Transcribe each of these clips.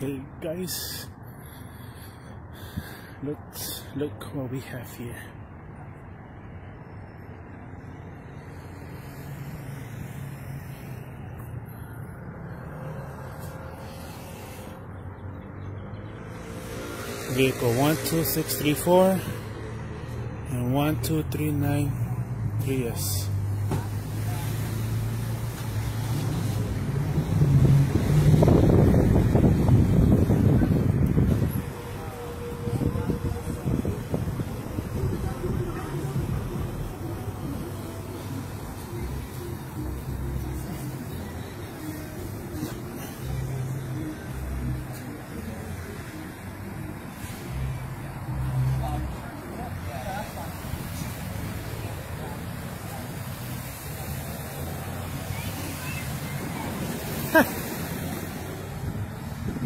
Okay, guys, let's look what we have here. Vehicle 12634 and 12393S.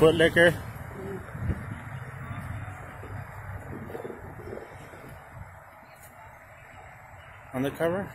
Bootlicker. On the cover?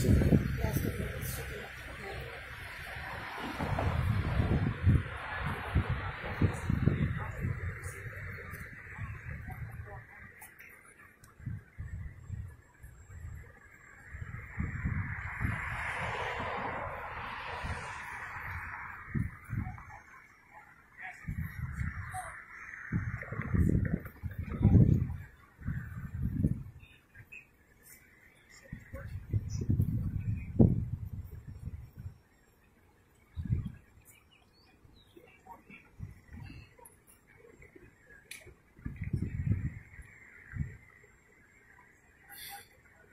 Shock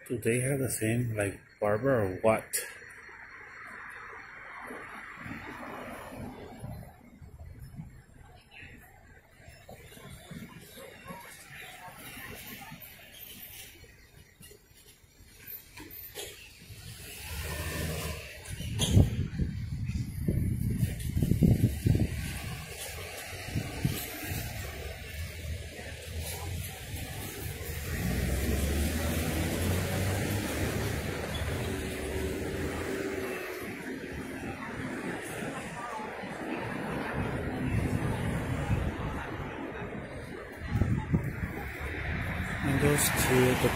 Do they have the same like barber or what?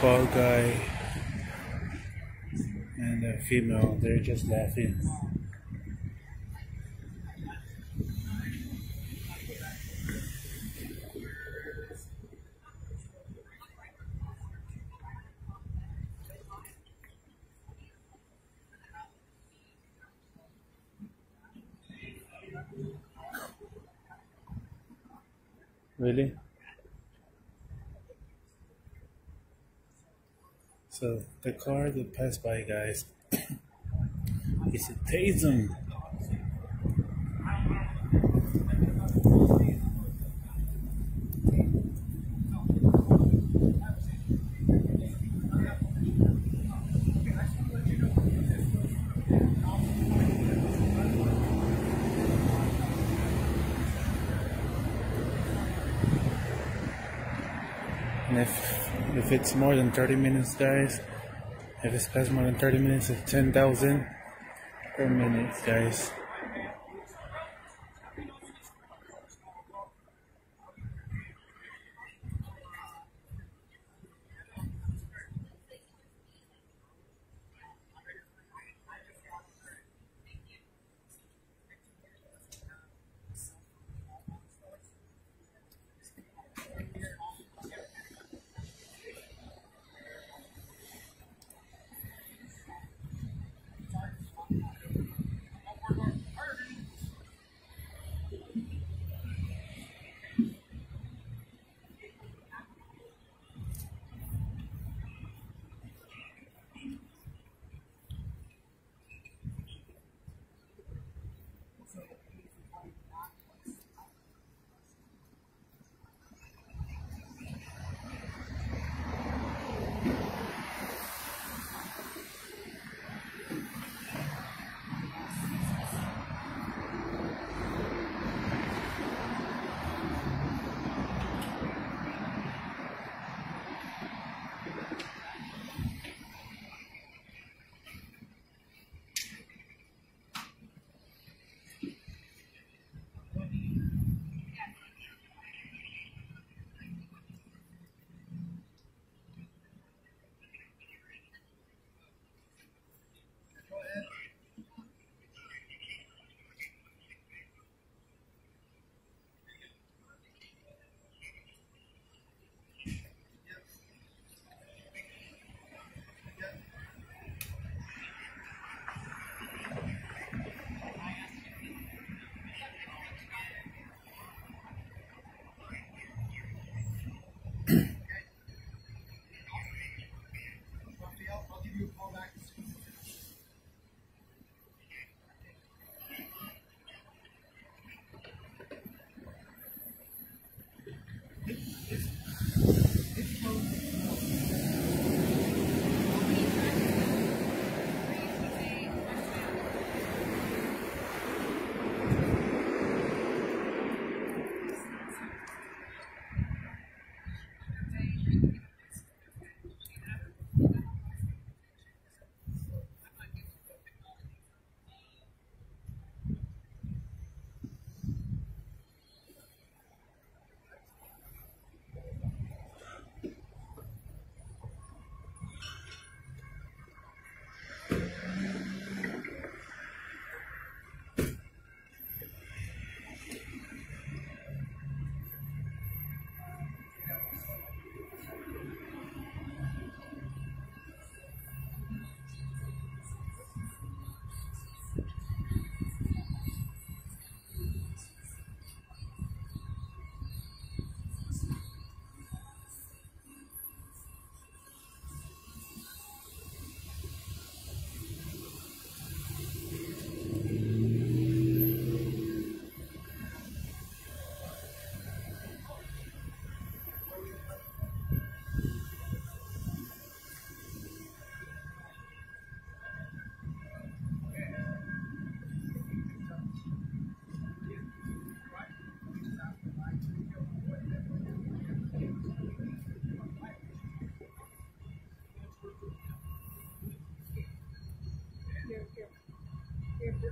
Bald guy and a female, they're just laughing. Really? So the car that passed by, guys, is a Tasm. And if if it's more than 30 minutes, guys, if it's past more than 30 minutes, it's 10,000 per minute, guys.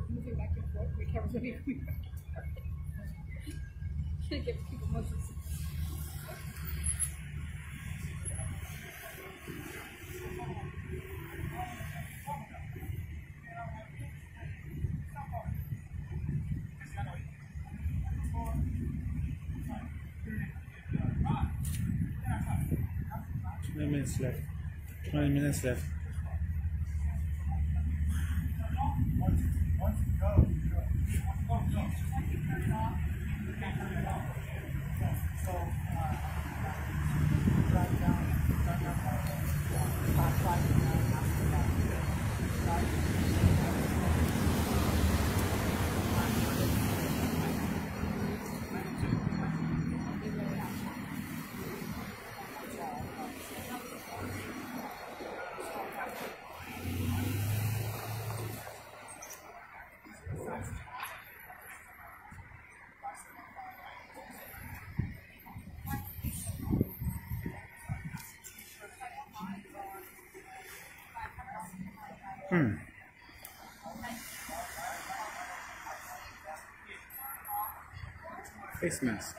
Moving back and forth. The camera's gonna be forth. Give people. Twenty minutes left. Twenty minutes left. Face mask.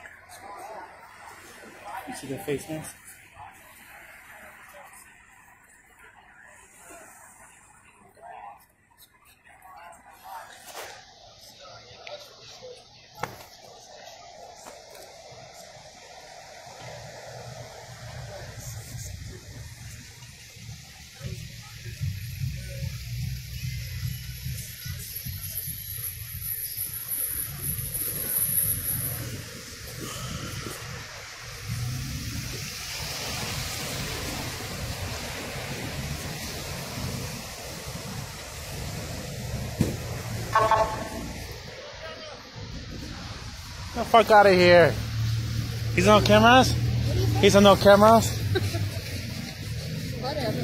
You see the face mask? Fuck out of here. He's on cameras? He's on no cameras? Whatever.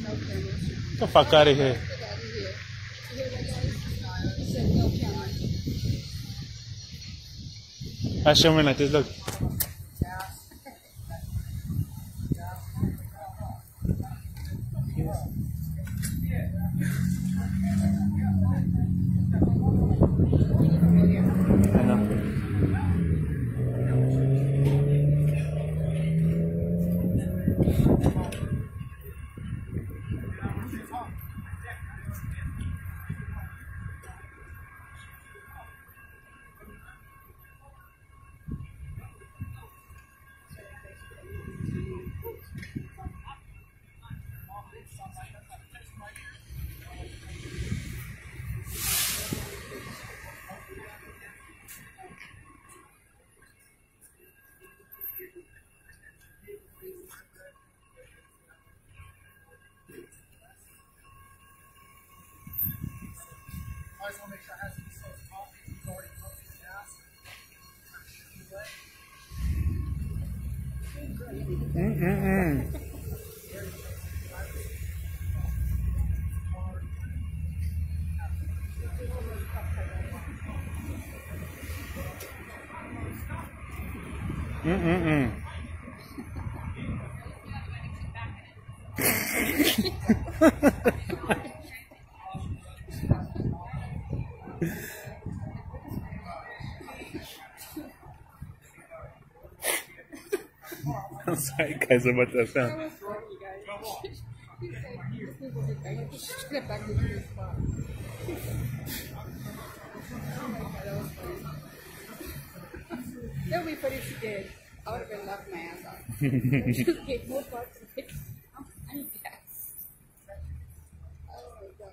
no cameras. Get the fuck out of here. I show me like this, look. I know. Always want to the spot. Oh my God, that was. That would be funny if she did. I would have been laughing my ass off. Just get more parts and pick. I need gas. Oh my God.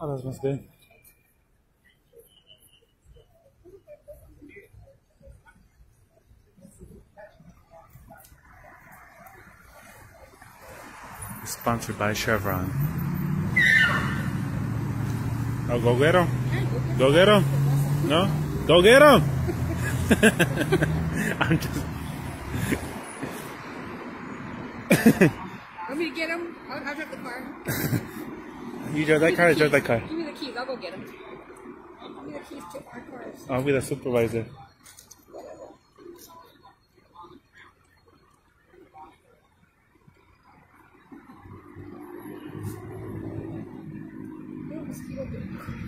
Oh, that smells good. Sponsored by Chevron. Oh, go get him. Go get him. No? Go get him. I'm just. Want me to get him? I'll, I'll drive the car. You drive that car, I drive that car. Give me the keys. I'll go get him. Give me the keys to our cars. I'll be the supervisor. 好きだと思います。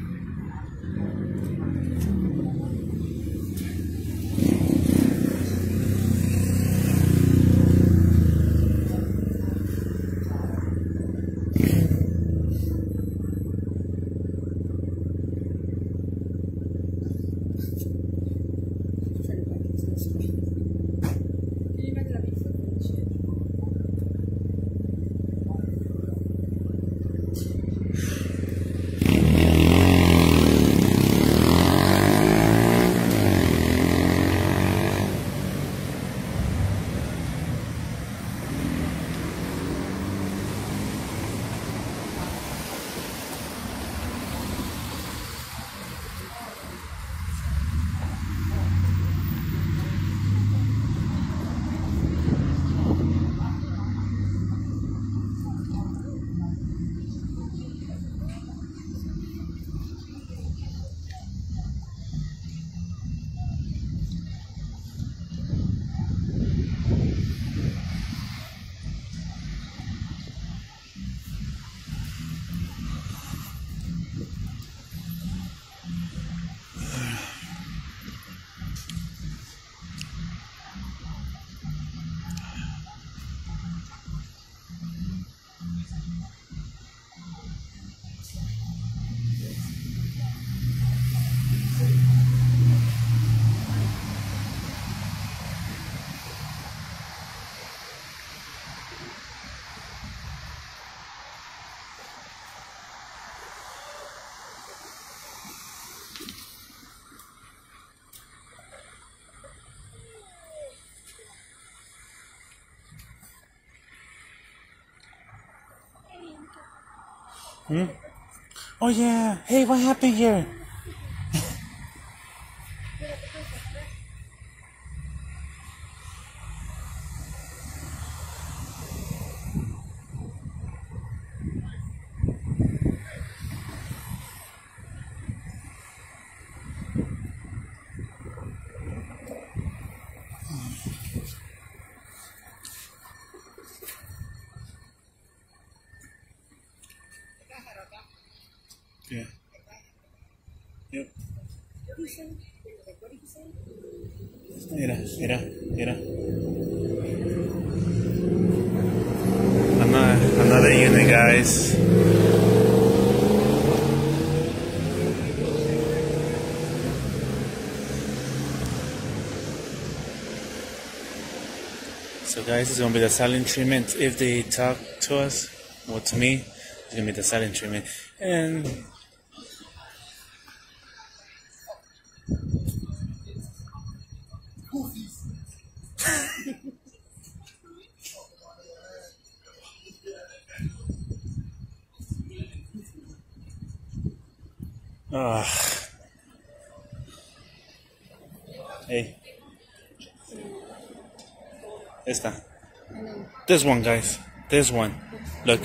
Hmm? Oh yeah. Hey, what happened here? This it's gonna be the silent treatment. If they talk to us, or to me, it's gonna be the silent treatment. And Ugh. Ah. This one, guys. This one. Look.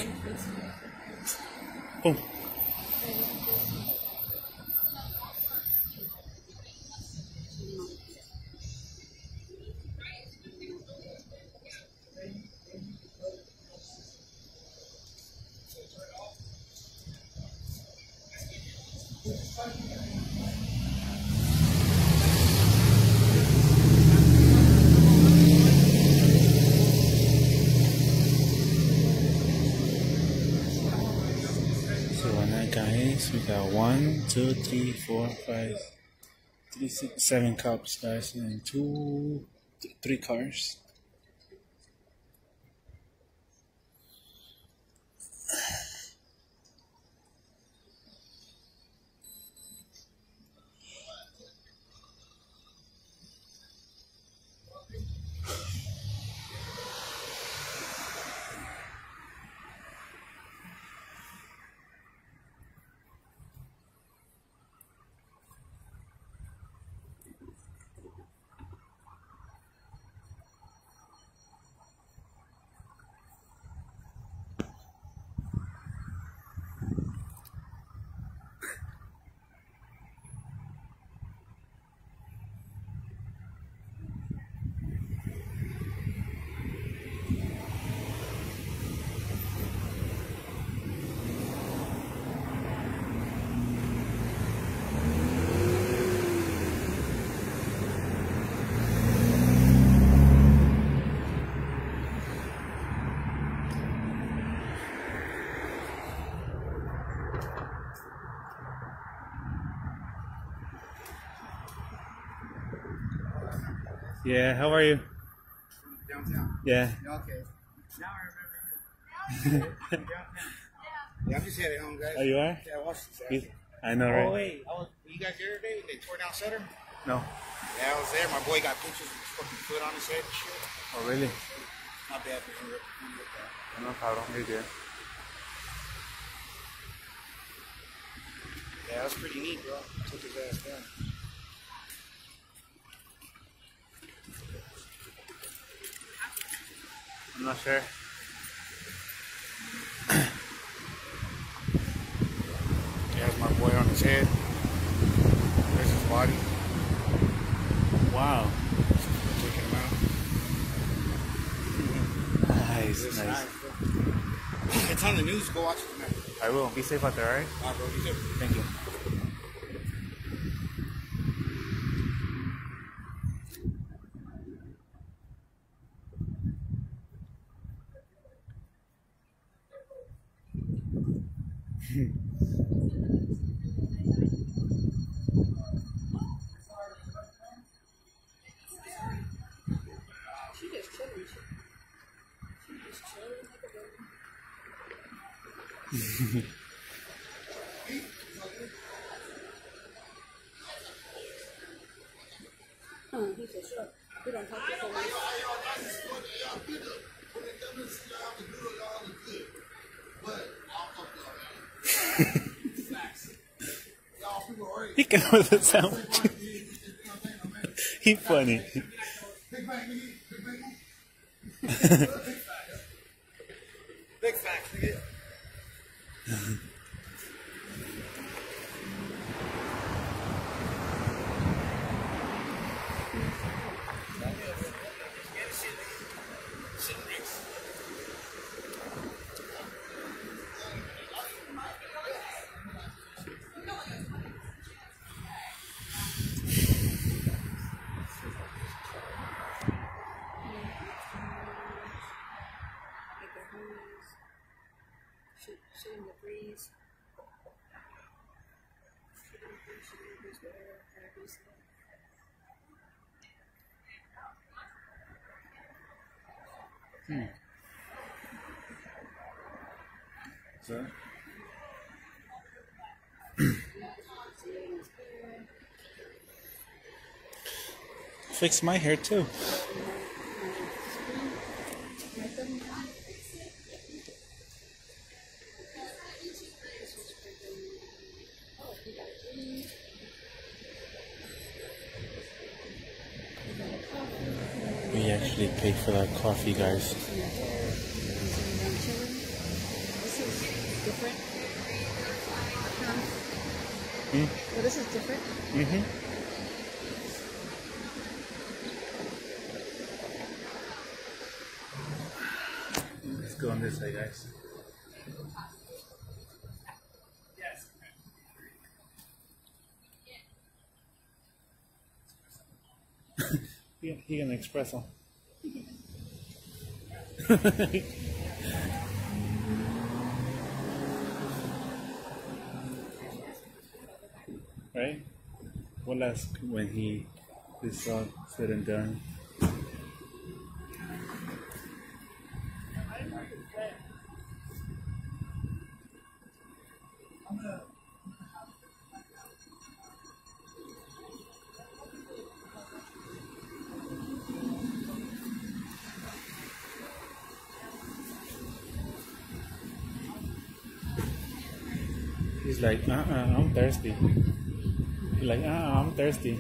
Seven cups, guys, and two, three cars. Yeah, how are you? Downtown. Yeah. Okay. Now I remember. Downtown. Yeah, I'm just headed home, guys. Oh, you are? Yeah, I watched this. I know, right? Oh wait, I was, you guys there today? They tore down Sutter. No. Yeah, I was there. My boy got pictures of his fucking foot on his head and shit. Oh, really? Not bad for him. No problem. You're good. Yeah, that was pretty neat, bro. Took his ass down. I'm not sure. He has my boy on his head. There's his body. Wow. Taking him out. Nice, nice. nice. It's on the news. Go watch it tonight. I will. Be safe out there, alright? Alright, bro. You too. Thank you. she just chilling. She, she just chilling like a baby. Huh, he said, shut. We don't talk to police. He came with a sandwich. he funny. Big facts, nigga. Make their homes. Shoot, shoot in the breeze. Shoot in the breeze, shoot in the breeze, whatever, whatever you say. So, fix my hair too. Oh, he got green. he actually paid for that coffee, guys. This is different. Huh? Hmm? Well, this is different. Mm-hmm. Let's go on this side, guys. he, he an espresso. Right? We'll ask when he is all said and done. Like, uh uh, I'm thirsty. Like, uh uh, I'm thirsty.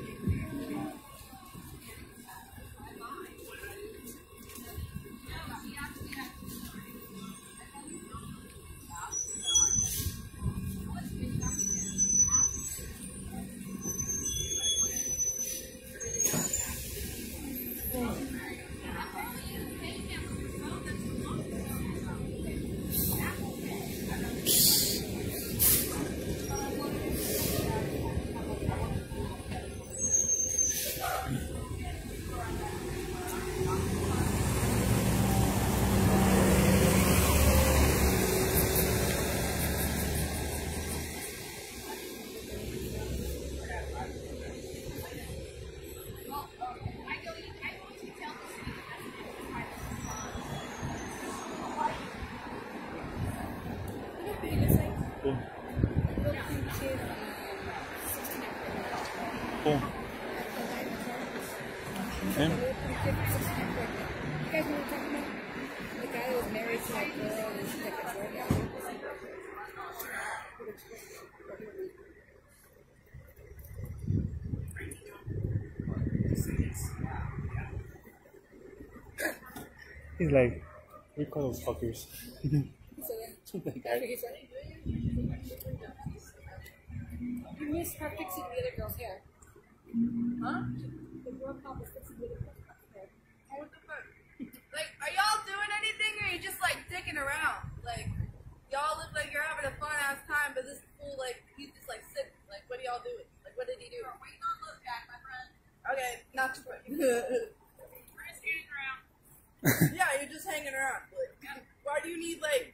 He's like, we call those fuckers. So then, That that's what guy. he said. You missed her fixing the other girl's hair. Huh? The girl cop was fixing the other girl's hair. What the fuck? Like, are y'all doing anything or are you just like dicking around? Like, y'all look like you're having a fun ass time, but this fool, like, he's just like sitting. Like, what are y'all doing? Like, what did he do? We're waiting on look back, my friend. Okay, not too quick. We're just hanging around. yeah, you're just hanging around. Like, why do you need, like,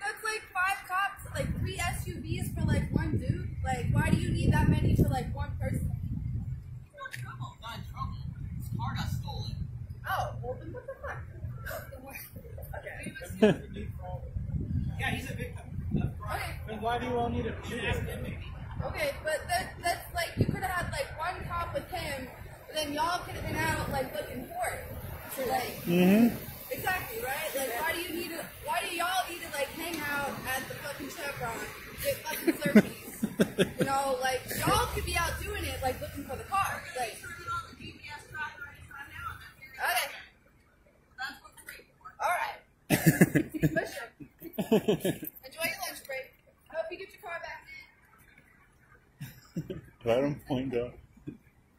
that's like five cops, like three SUVs for like one dude? Like, why do you need that many for like one person? Not trouble, not trouble. His car got stolen. Oh, well then what the fuck? okay. Yeah, he's a victim. Okay. Then why do you all need a judas? Okay, but that, that's like you could have had like one cop with him, but then y'all could have been out like looking for it. So Mm-hmm. exactly right. Like why do you need to? Why do y'all need to like hang out at the fucking Chevron, get fucking Slurpees? you know, like y'all could be out doing it, like looking for the car. Like okay, all right. Enjoy your lunch break. I hope you get your car back. In. right on point, though.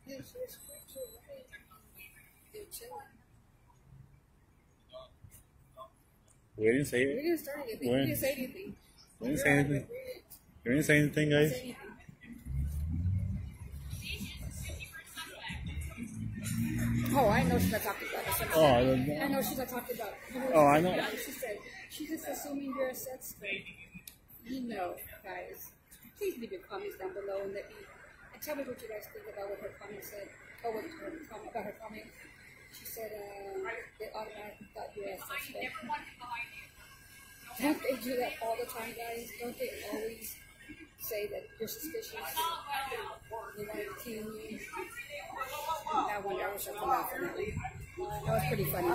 Yeah, she was cool too, right? They were chilling. We didn't say We it. didn't start anything. We didn't say anything. We didn't say anything. We didn't say anything, guys. Oh, I know she's not talking about it. Oh, I don't know. I know she's not talking about it. You know Oh, I know. She said, she's just assuming you're a sex. You know, guys. Please leave your comments down below and let me, and tell me what you guys think about what her comment said, or what her comment, about her comment. She said, uh, they automatically thought you were a suspect. Don't they do that all the time, guys? Don't they always say that you're suspicious? They want to detain you. That one, that was something else. That was pretty funny.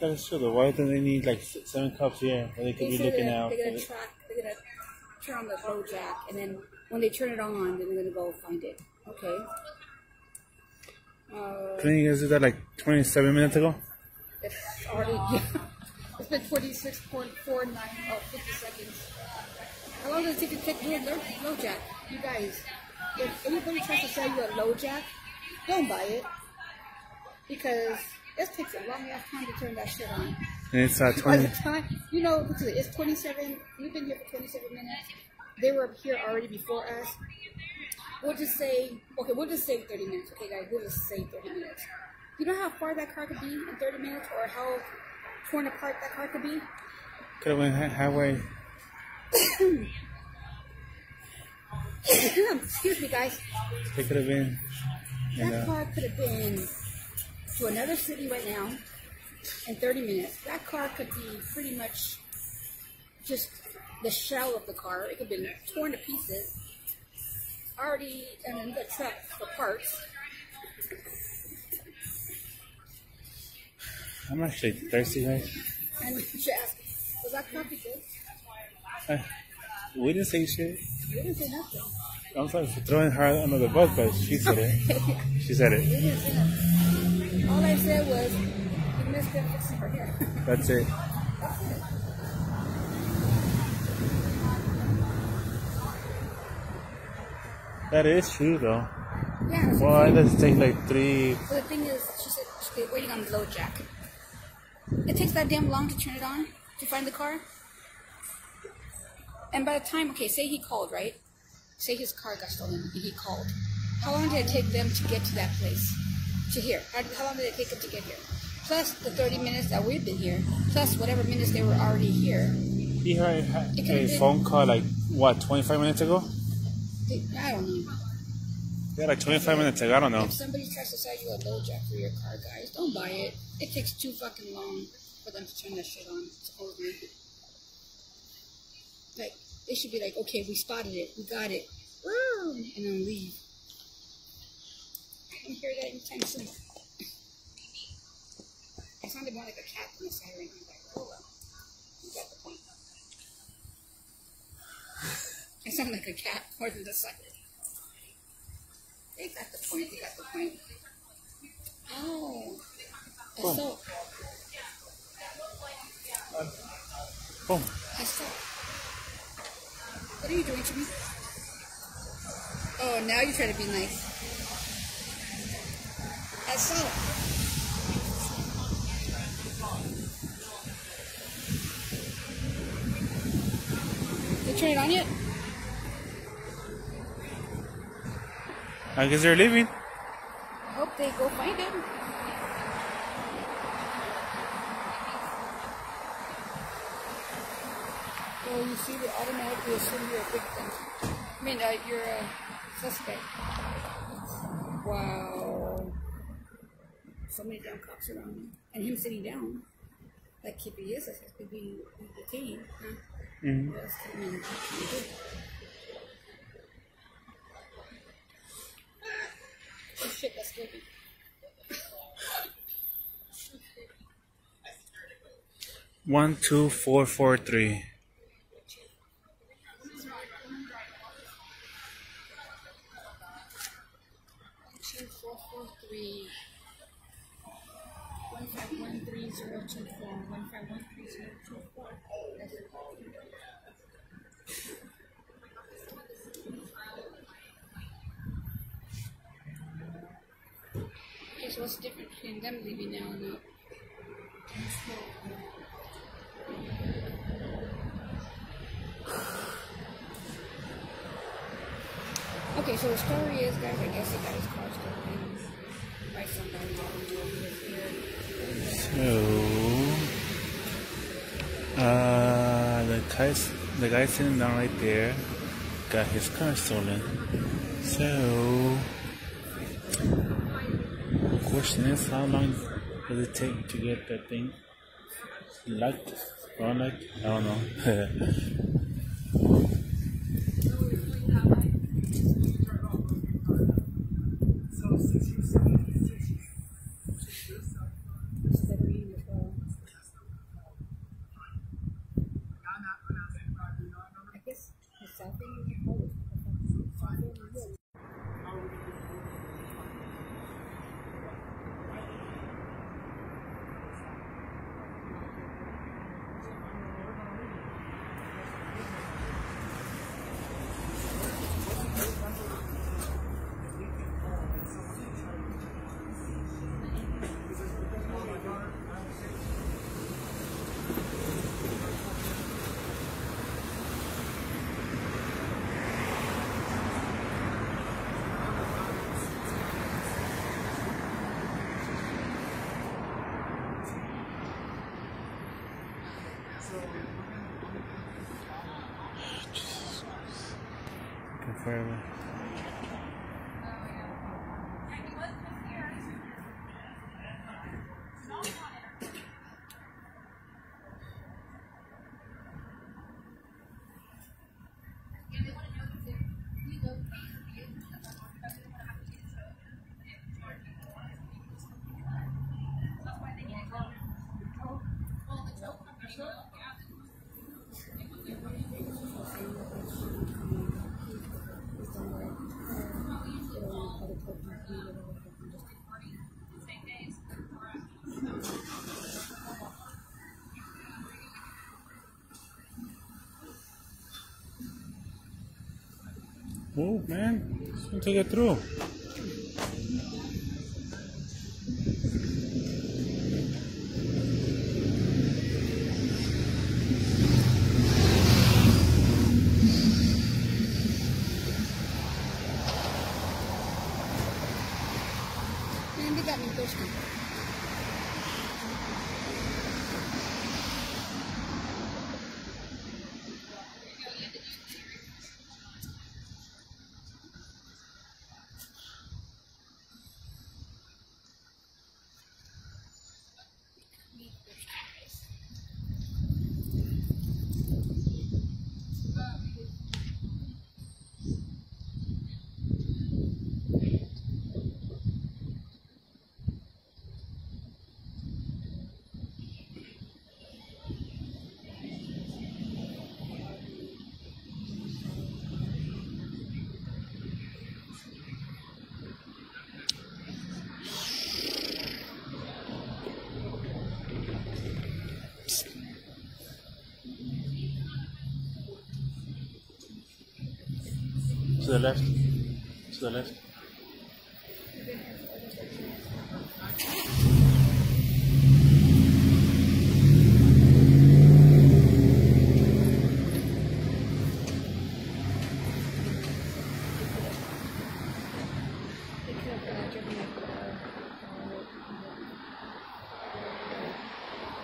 That's true, though. Why do they need like seven cops here? Where they could They be said looking that out. they're gonna track, they're gonna turn on the LoJack, and then when they turn it on, then they're gonna go find it. Okay. Uh, Didn't you guys do that like 27 minutes ago? it's already, it's been 26.49, oh, 50 seconds. How long does it take to take a low, LoJack? You guys, if anybody tries to sell you a LoJack, don't buy it. Because it takes a long ass time to turn that shit on. And it's uh, By 20. time, you know, look at it, it's 27, we've been here for 27 minutes. They were here already before us. We'll just say, okay, we'll just say 30 minutes. Okay, guys, we'll just say 30 minutes. You know how far that car could be in 30 minutes or how torn apart that car could be? Could have went highway. Excuse me, guys. It could have been. That uh, car could have been to another city right now in 30 minutes. That car could be pretty much just the shell of the car. It could have been torn to pieces, already am in the truck for parts. I'm actually thirsty, guys. And you Was that coffee good? Uh, we didn't say shit. You didn't say nothing. I'm sorry for throwing her under the bus, but she said it. She said it. didn't say nothing. All I said was, you missed it fixing her hair. That's it. That is true, though. yeah, so Why does it take like three? But the thing is, she said she's waiting on the LoJack. It takes that damn long to turn it on to find the car. And by the time, okay, say he called, right? Say his car got stolen and he called. How long did it take them to get to that place? To here? How, how long did it take them to get here? Plus the 30 minutes that we've been here, plus whatever minutes they were already here. He heard a phone call like what, 25 minutes ago? I don't know. Yeah, like 25 minutes ago. I don't know. If somebody tries to sell you a LoJack for your car, guys, don't buy it. It takes too fucking long for them to turn that shit on, supposedly. Like, they should be like, okay, we spotted it, we got it, and then leave. I don't hear that anytime. It sounded more like a cat than a siren. I was like, oh well, you got the point. It sounded like a cat more than a siren. They got the point. They got the point. Oh, that's so. Boom. So. What are you doing to me? Oh, now you're trying to be nice. That's so. You turn it on yet? I guess they're leaving. I hope they go find him. Well, you see, they automatically assume you're a victim. I mean, uh, you're a suspect. Wow. So many damn cops around him. And him sitting down. Like if he is a suspect, being detained. Huh? Mhm. What else can I mean, can you do? Shit, that's good. One, two, four, four, three. What's the difference between them leaving now and not? Okay, so the story is, guys, I guess he got his car stolen by somebody. So, uh, the guys, the guy sitting down right there, got his car stolen. So, question is, how long does it take to get that thing locked or unlocked? I don't know. Move, man. It's gonna take it through. To the left. To the left. They could have uh, driven my car.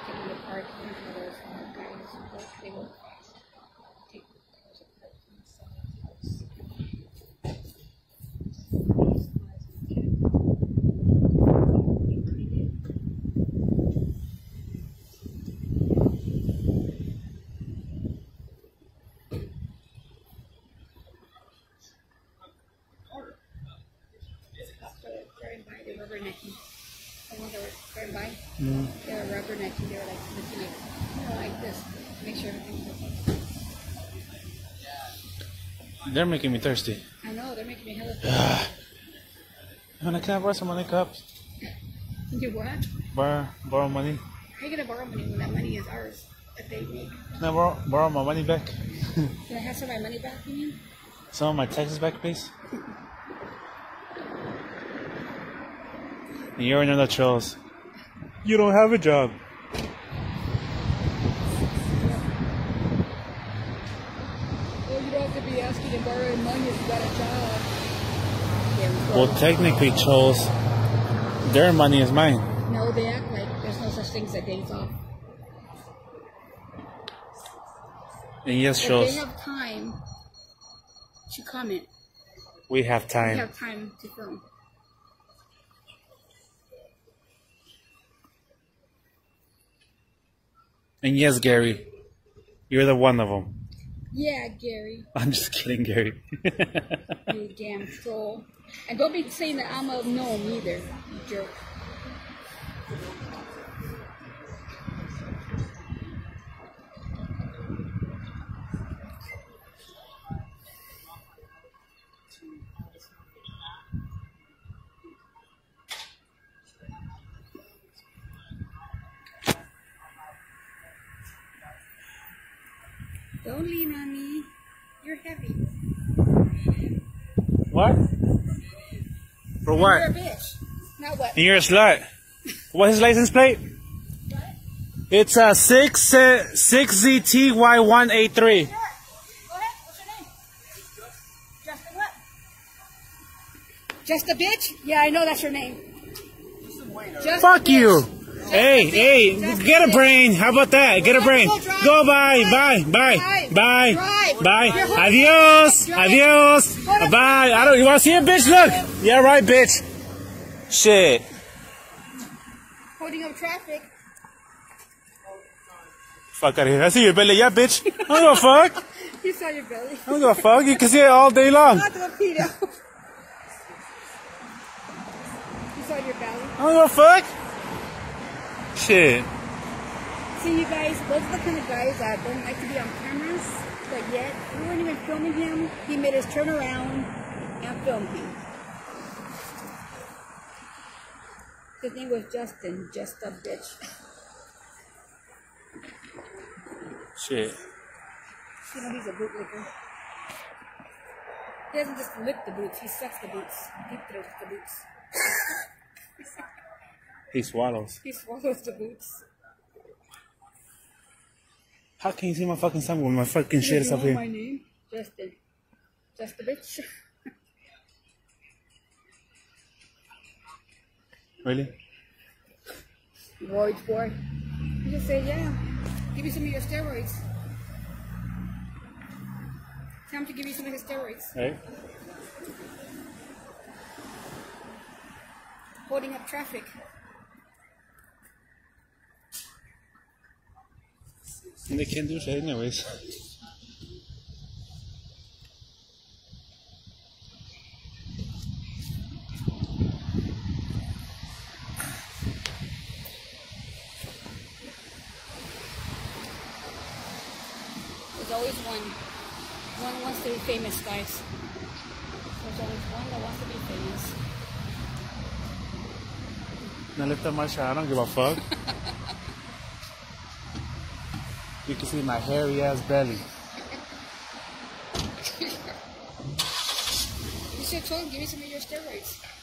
Taking the park for those uh, guys. but They will take pictures of cars and sell it to us. They're driving by, they're rubbernecking. The ones that were driving by, Mm. they were rubbernecking. They were like looking like, you know, like this, make sure everything's okay. They're making me thirsty. I know they're making me hella thirsty. And I can't borrow some money cups. You what? Borrow, borrow money. How you gonna borrow money when that money is ours that they make? Can I borrow, borrow my money back? Can I have some of my money back? You mean? Some of my taxes back, please? And you're in another trolls. You don't have a job. Well, you don't have to be asking and borrowing money if you got a job. Yeah, Well, technically, trolls, their money is mine. no, they act like there's no such thing as a days off. And yes, If they have time to comment, we have time. we have time to film. And yes, Gary, you're the one of them. Yeah, Gary, I'm just kidding, Gary. you damn troll. And don't be saying that I'm a gnome either, you jerk. On me. You're heavy. what? For You're a what? bitch. Now what? You're a slut. What's his license plate? It's a six uh, six ZTY one eight three. Go ahead. What's your name? Just a what? Just a bitch? Yeah, I know that's your name. Just Fuck you. Hey, hey, get a brain. How about that? Get a brain. Go bye, bye, bye, bye, bye. Adios, adios, bye. I don't. You want to see it, bitch? Look. Yeah, right, bitch. Shit. Holding up traffic. Fuck out of here. I see your belly, yeah, bitch. I don't give a fuck. You saw your belly. I don't give a fuck. You can see it all day long. Not the you saw your belly. I don't give a fuck. Shit. See, you guys, those are the kind of guys that don't like to be on cameras, but yet we weren't even filming him. He made us turn around and film him. His name was Justin, just a bitch. Shit. You know, he's a bootlicker. He doesn't just lick the boots, he sucks the boots. He throats the boots. He swallows. He swallows the boots. How can you see my fucking son when my fucking shit is up here? my name? Justin. Just a bitch. Really? Roids boy. You just say, yeah. Give me some of your steroids. Tell him to give you some of his steroids. Hey. Holding up traffic. And they can't do shit anyways. There's always one. One wants to be famous, guys. There's always one that wants to be famous. Now lift up my shirt. I don't give a fuck. you can see my hairy ass belly. You should have told him, give me some of your steroids.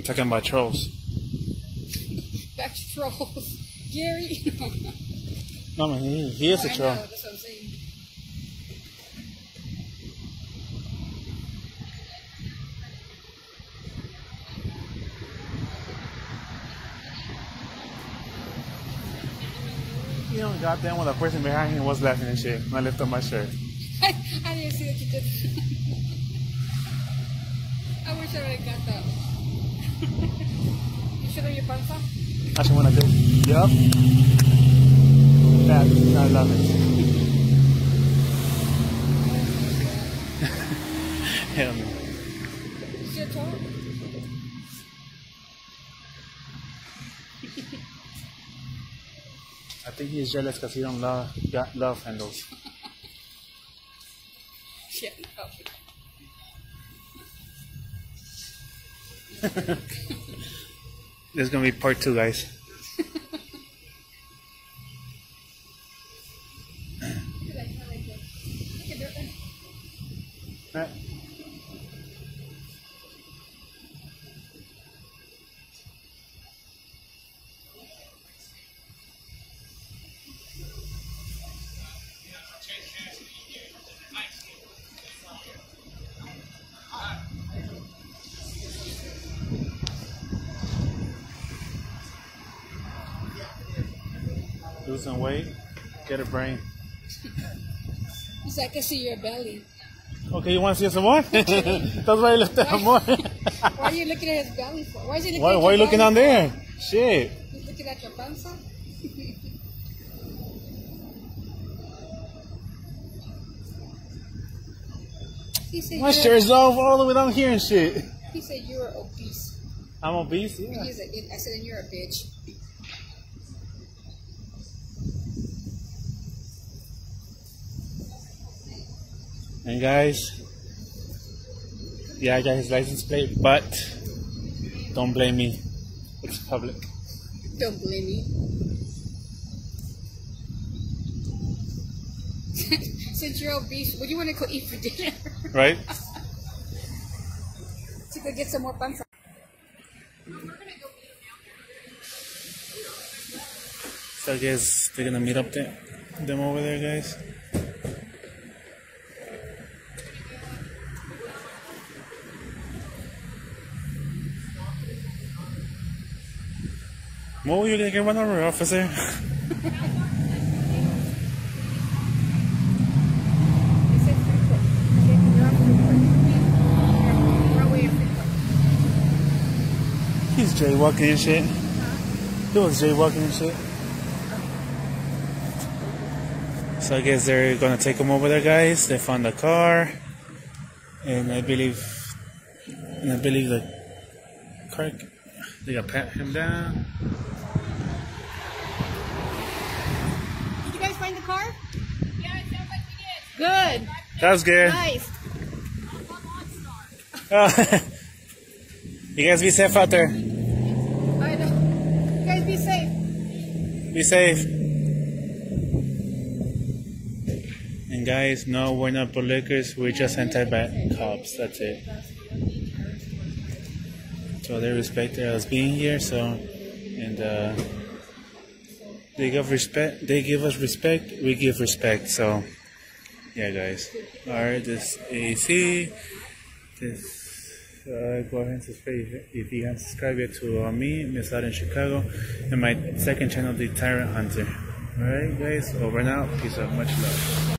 I'm talking about trolls. Back to trolls. Gary. No man, he, he is a I troll. know, that's what I'm saying. You know, goddamn, when the person behind him was laughing and shit. When I lift up my shirt. I, I didn't see what you did. I wish I would have got that. you should have your? Actually, when I do. Yup. That, I love it. Hell no. You should have. I think he's jealous because he don't love, got love handles. There's gonna be part two, guys. Lose some weight, get a brain. Like I see your belly. Okay, you want to see some more? That's why you looked at him more. Why are you looking at his belly for? Why is he looking why, at why are you looking down there? Shit. He's looking at your panza? he said, My shirt's off all the way down here and shit. he said you are obese. I'm obese, yeah. He's a, I said, and you're a bitch. And guys, yeah, I got his license plate, but don't blame me. It's public. Don't blame me. since you're obese, what do you want to go eat for dinner? Right? to go get some more fun. So I guess they're gonna meet up there, them over there, guys. Mo, you gonna get run over, officer? You're. You're. He's jaywalking and shit. He was jaywalking and shit. So I guess they're gonna take him over there, guys. They found the car, and I believe, and I believe the car. They got pat him down. Did you guys find the car? Yeah, it sounds like we did. Good. That was good. Nice. Oh. you guys be safe out there. I know. You guys be safe. Be safe. And guys, no, we're not police. We're just anti-bad cops. That's it. So they respected us being here. So, and uh, they give respect. They give us respect. We give respect. So, yeah, guys. All right, this AC. This. Uh, go ahead and subscribe if, if you haven't subscribed yet to uh, me, Miss Out in Chicago, and my second channel, The Tyrant Hunter. Alright, guys, over now. Peace out. Much love.